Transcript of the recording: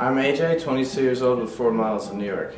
I'm AJ, 22 years old with four miles in New York.